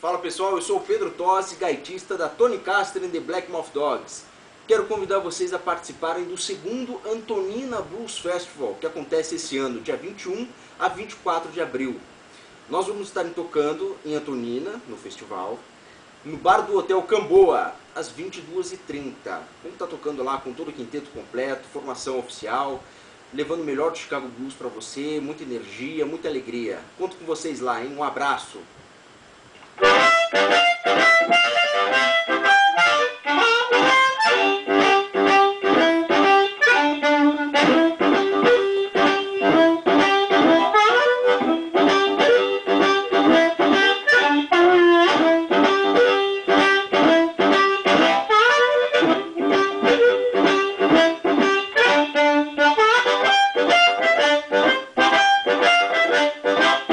Fala pessoal, eu sou o Pedro Tosi, gaitista da Tony Castro and the Black Moth Dogs. Quero convidar vocês a participarem do segundo Antonina Blues Festival, que acontece esse ano, dia 21 a 24 de abril. Nós vamos estar tocando em Antonina, no festival, no bar do Hotel Camboa, às 22h30. Vamos estar tocando lá com todo o quinteto completo, formação oficial, levando o melhor do Chicago Blues para você, muita energia, muita alegria. Conto com vocês lá, hein? Um abraço! Música